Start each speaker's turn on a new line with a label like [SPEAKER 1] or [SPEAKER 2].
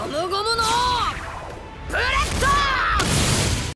[SPEAKER 1] ゴムゴの